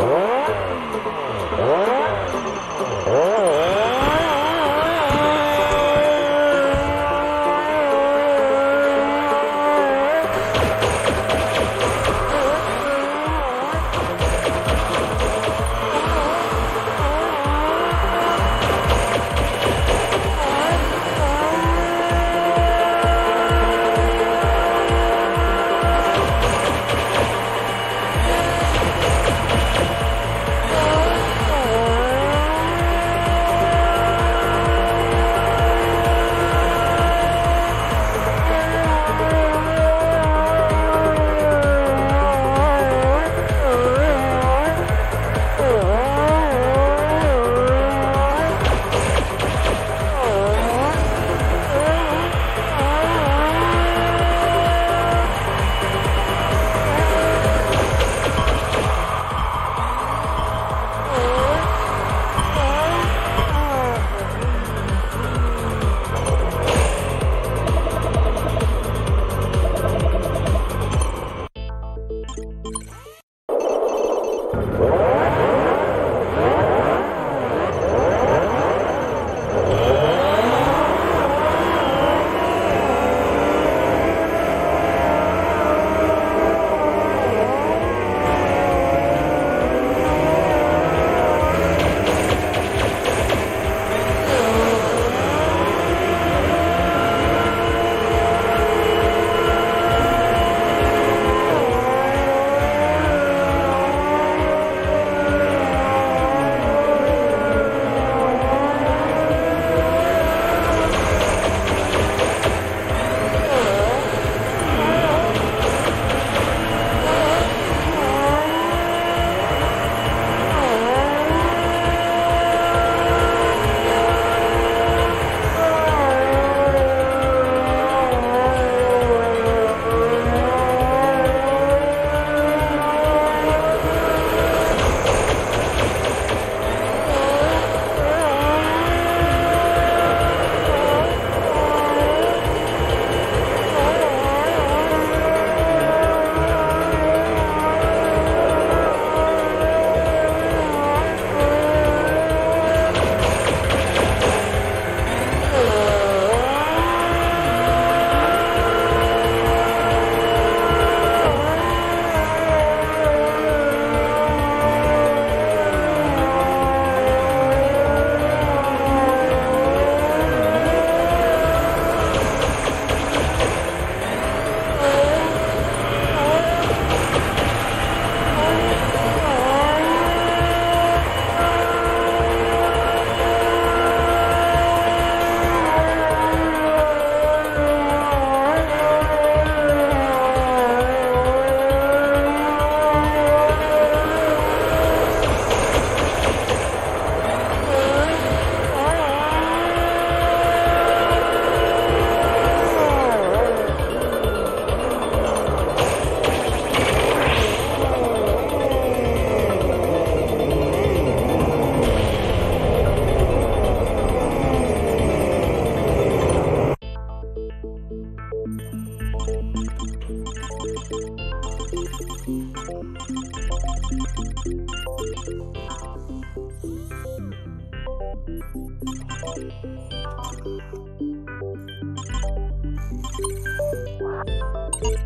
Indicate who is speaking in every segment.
Speaker 1: Oh. Oh! you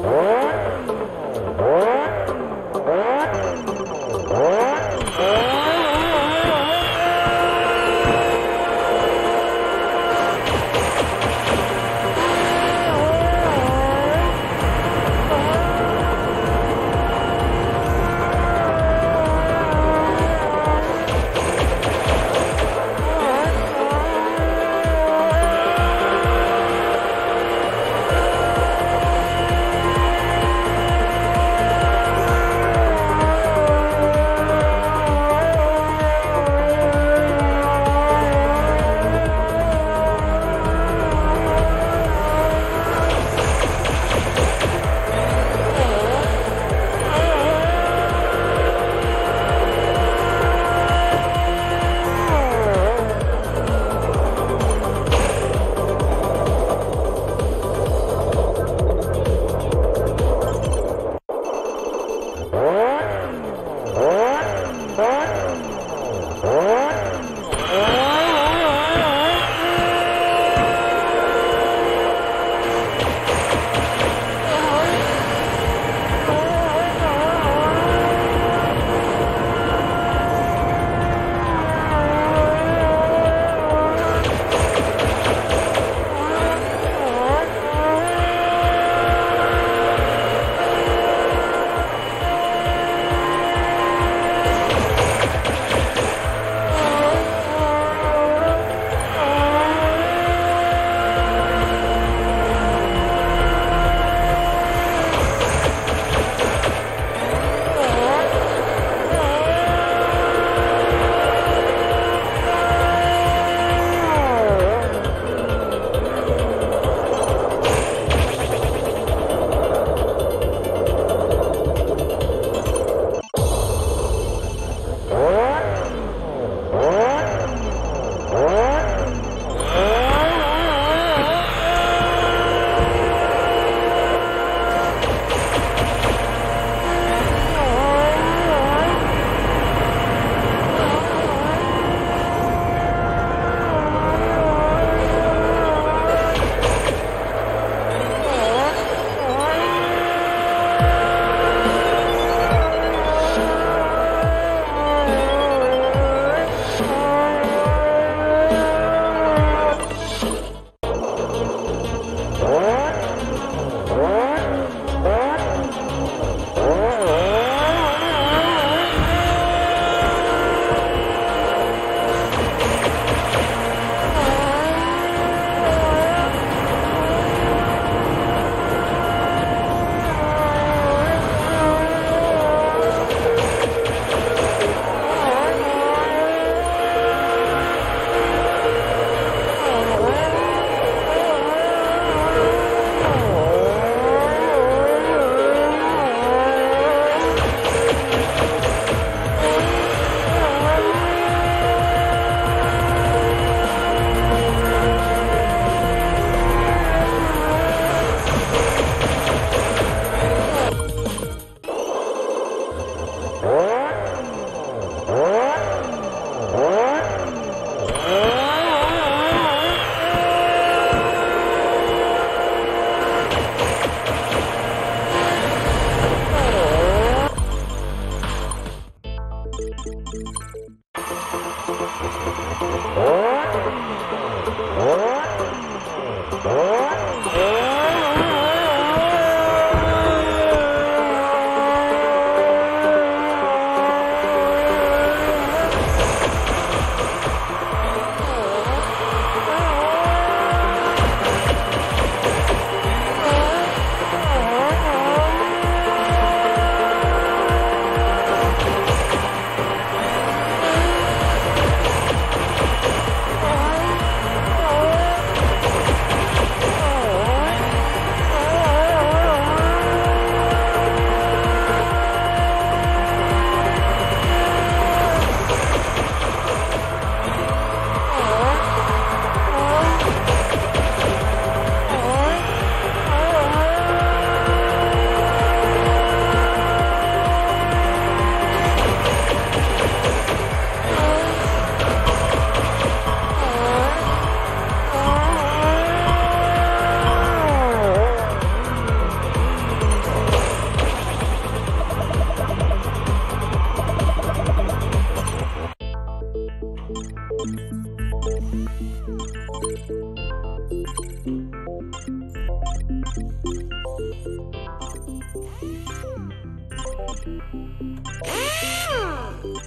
Speaker 2: Oh!
Speaker 1: Oh. Ah!